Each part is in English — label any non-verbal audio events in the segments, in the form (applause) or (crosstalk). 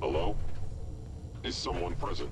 Hello? Is someone present?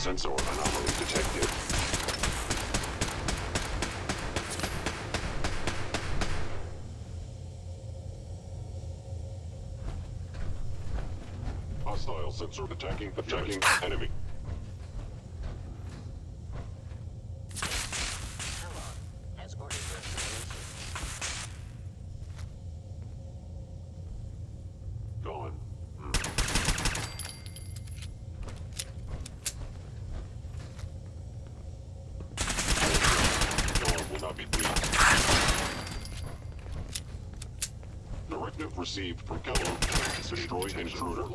Sensor anomaly detected. Hostile sensor attacking attacking enemy. Received from Kellogg. Destroy intruder.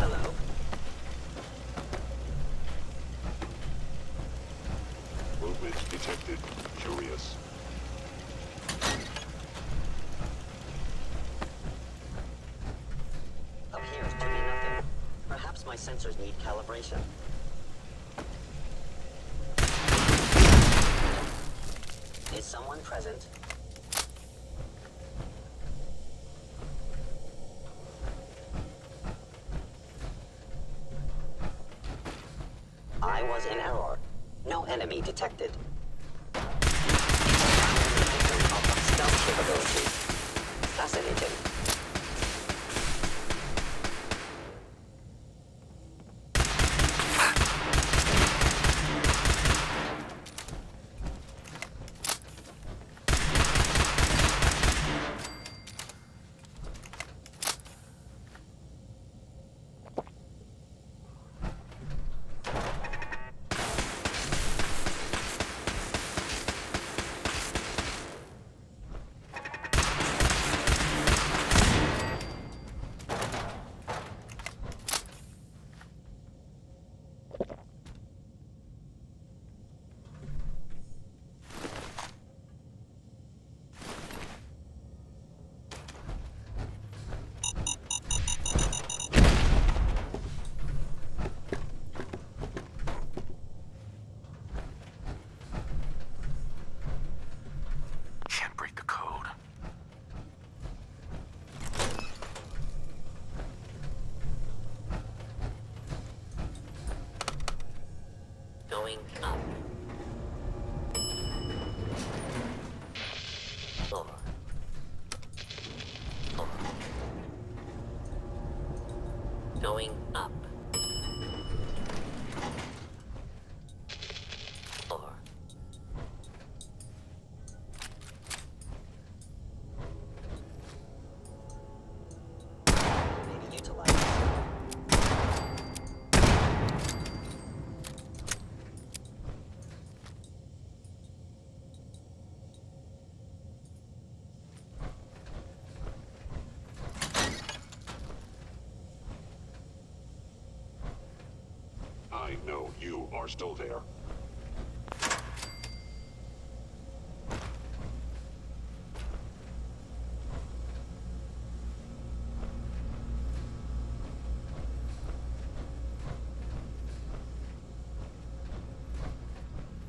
Hello? Movement Curious. Appears to be nothing. Perhaps my sensors need calibration. Is someone present? I was in error. No enemy detected. Are still there.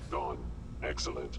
Gone. Excellent.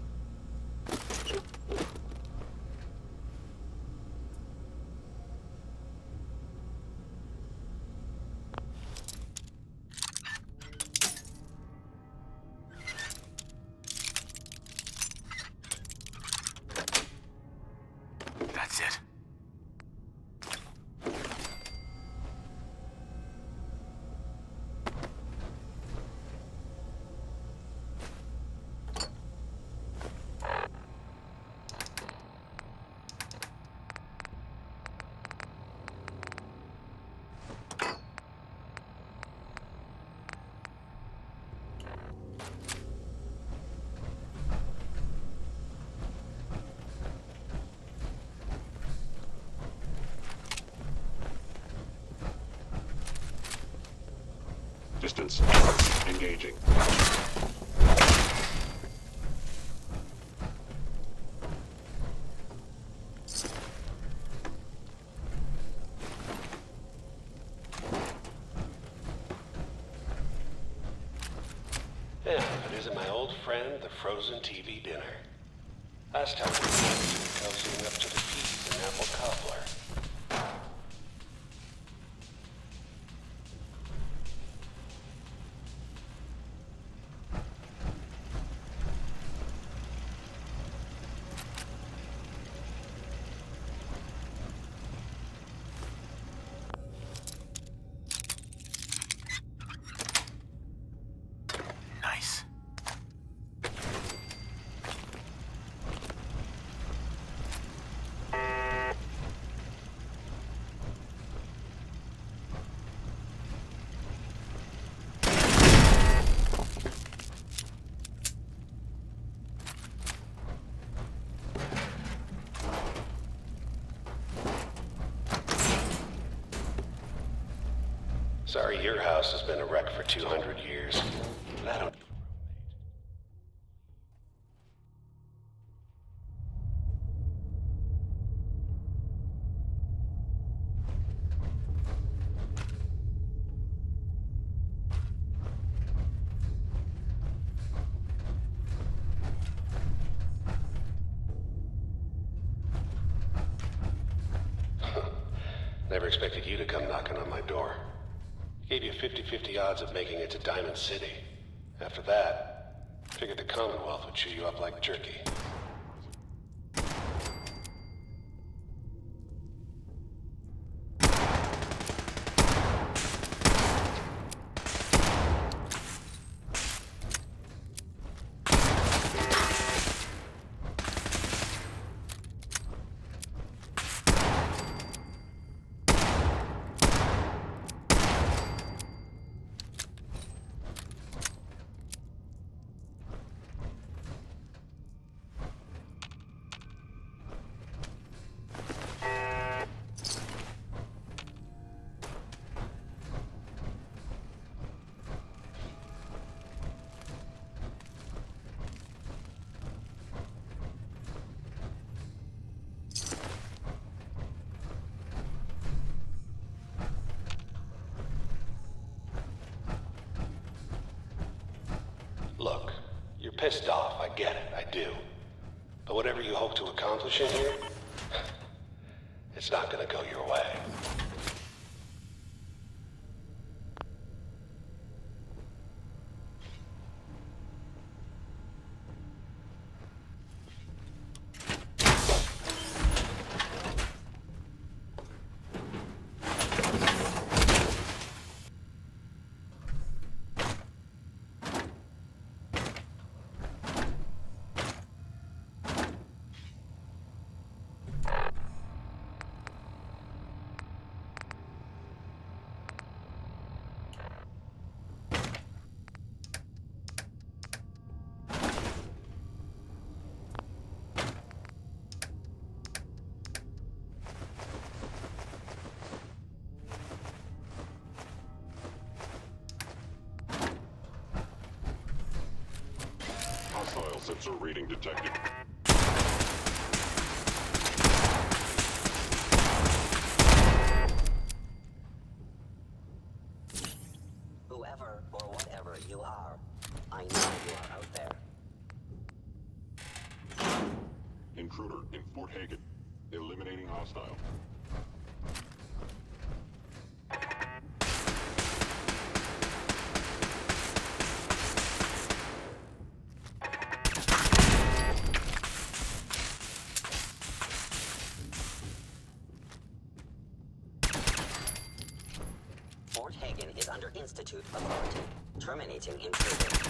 Distance. Engaging. Yeah, if it isn't my old friend, the frozen TV dinner. Last time we were cozying up to the peas and apple cobbler. Sorry your house has been a wreck for 200 years. But I don't... City. After that, figured the Commonwealth would chew you up like jerky. Pissed off, I get it, I do. But whatever you hope to accomplish in here, (sighs) it's not gonna go your way. Sensor reading detected. Whoever or whatever you are, I know you are out there. Intruder in Fort Hagen. Eliminating hostile. Terminating intruder.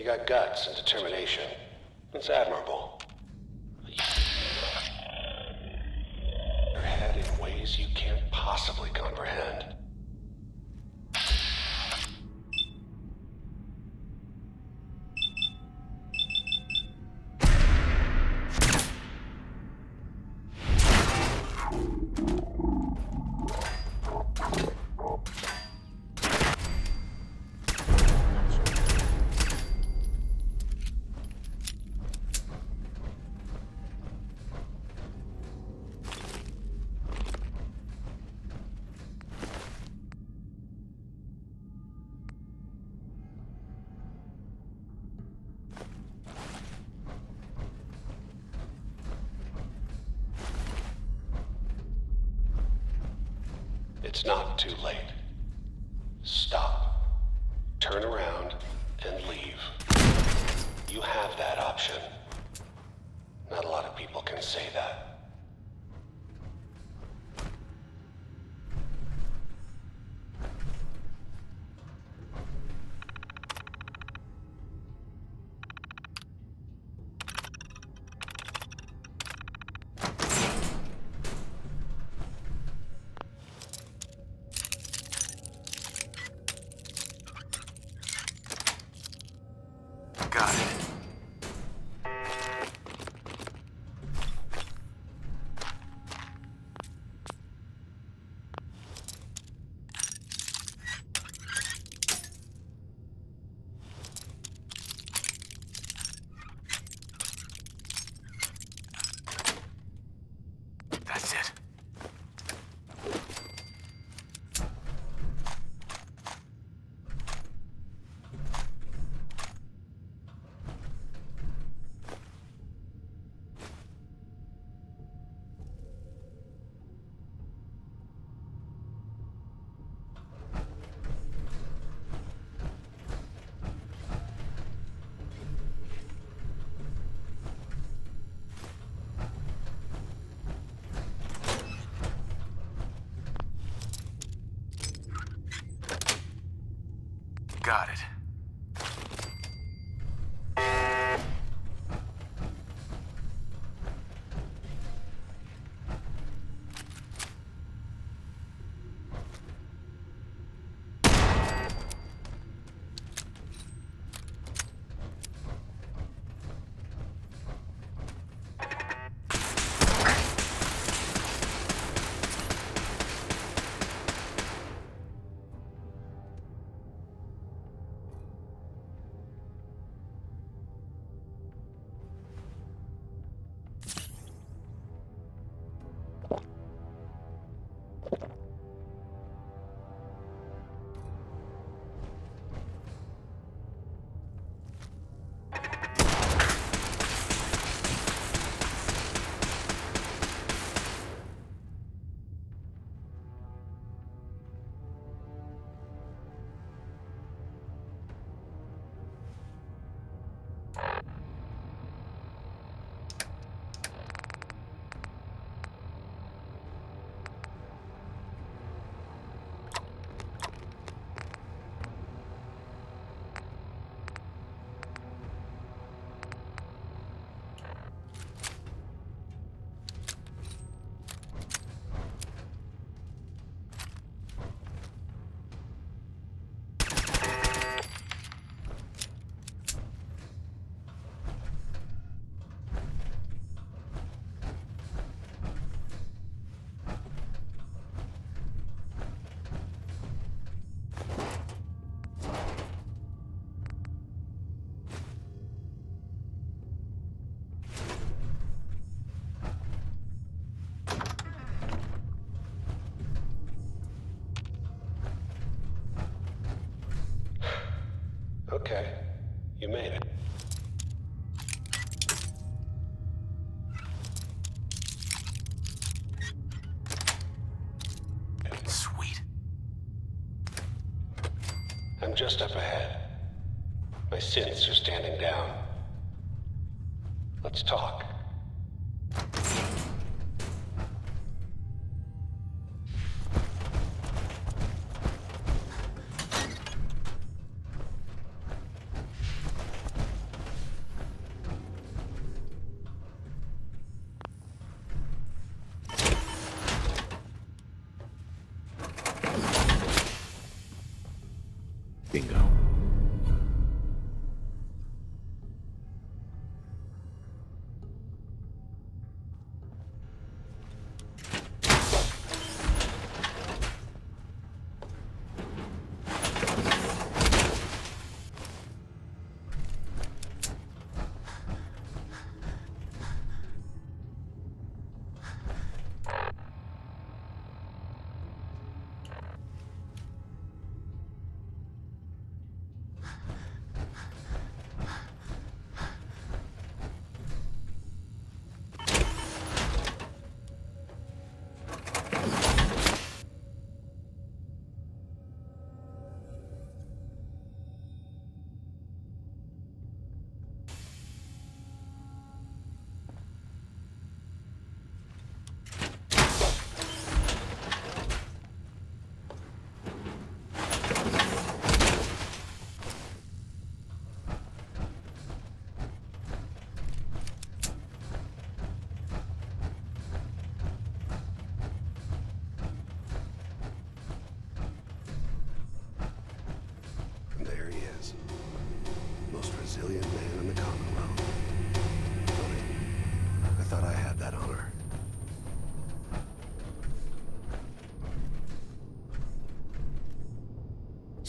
You got guts and determination. It's admirable. It's not too late. Stop. Turn around Okay. You made it. Sweet. I'm just up ahead. My synths are standing down. Let's talk.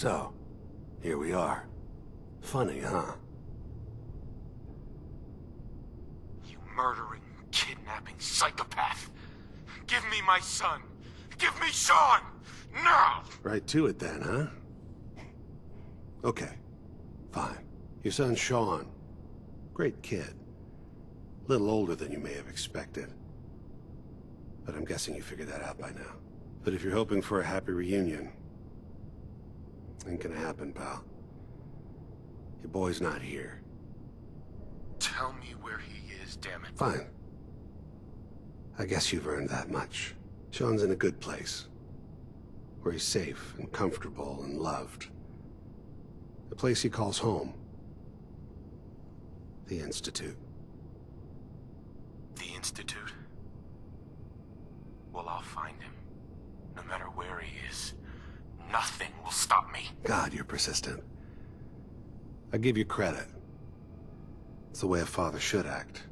So, here we are. Funny, huh? You murdering, kidnapping psychopath. Give me my son. Give me Shaun! Now! Right to it then, huh? Okay. Fine. Your son Shaun. Great kid. Little older than you may have expected. But I'm guessing you figured that out by now. But if you're hoping for a happy reunion, ain't gonna happen, pal. Your boy's not here. Tell me where he is, damn it. Fine. I guess you've earned that much. Shaun's in a good place. Where he's safe and comfortable and loved. The place he calls home. The Institute. The Institute? Well, I'll find him. No matter where he is. Nothing will stop me. God, you're persistent. I give you credit. It's the way a father should act.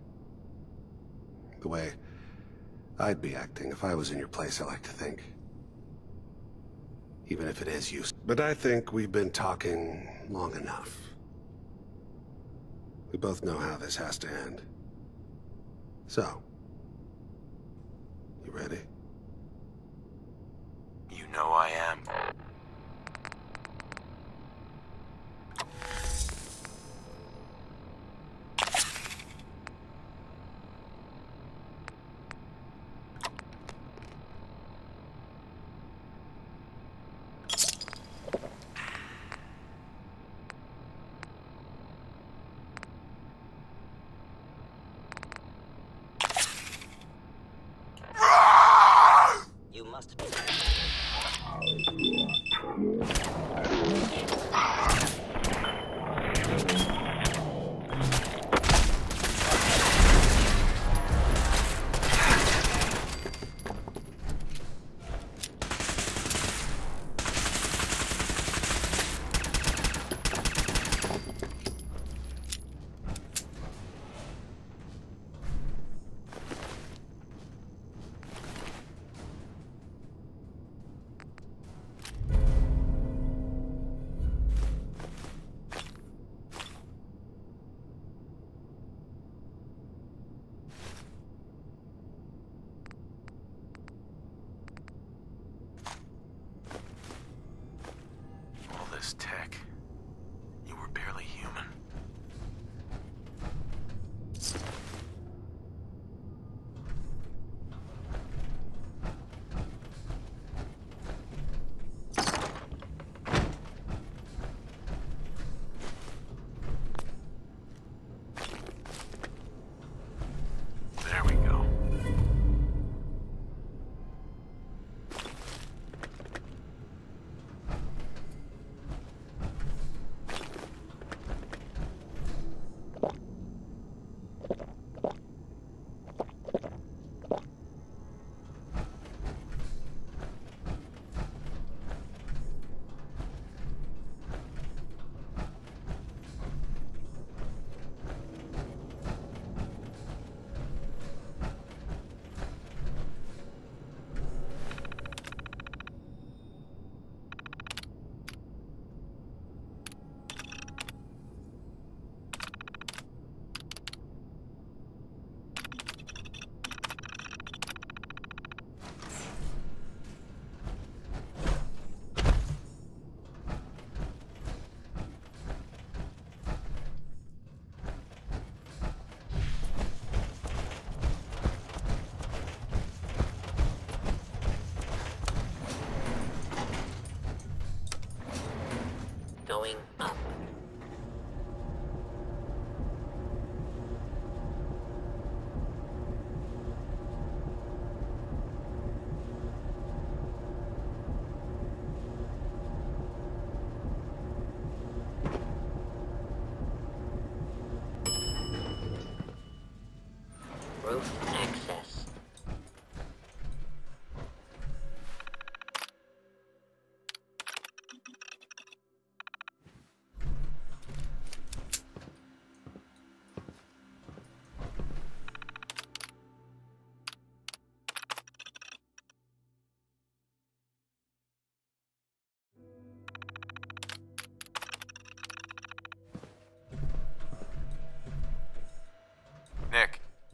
The way I'd be acting if I was in your place, I like to think. Even if it is useless. But I think we've been talking long enough. We both know how this has to end. So, you ready? You know I am.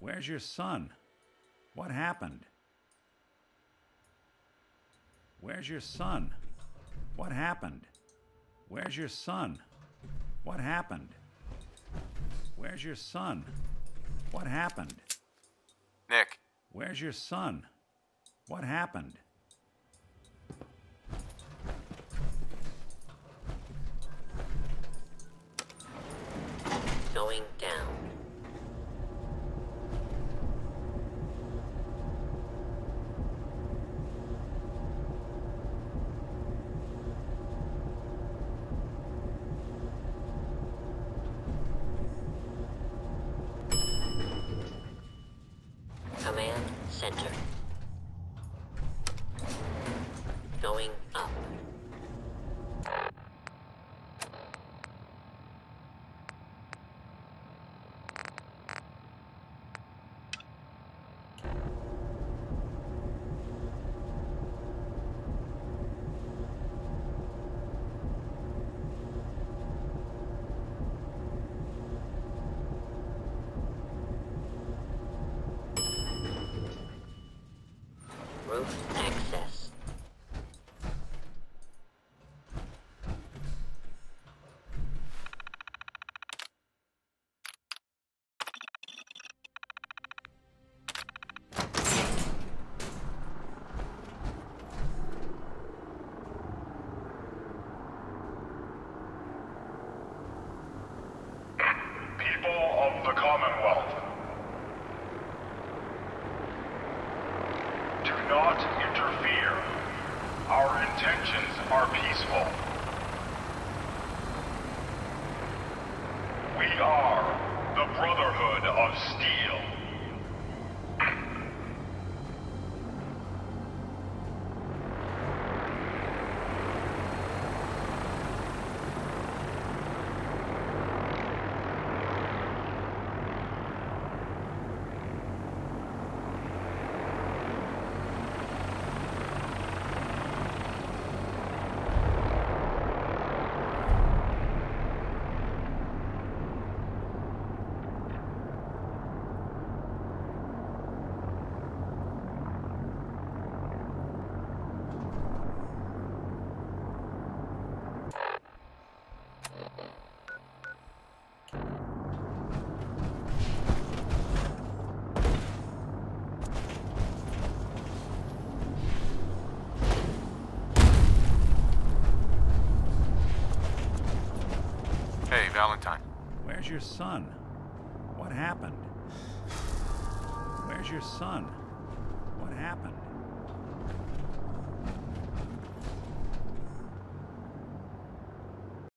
Where's your son? What happened? Where's your son? What happened? Where's your son? What happened? Where's your son? What happened? Nick, Where's your son? What happened? Going down. Command center. Going up. Roof access. People of the Commonwealth. Do not interfere. Our intentions are peaceful. We are the Brotherhood of Steel. hey, Valentine. Where's your son? What happened? Where's your son?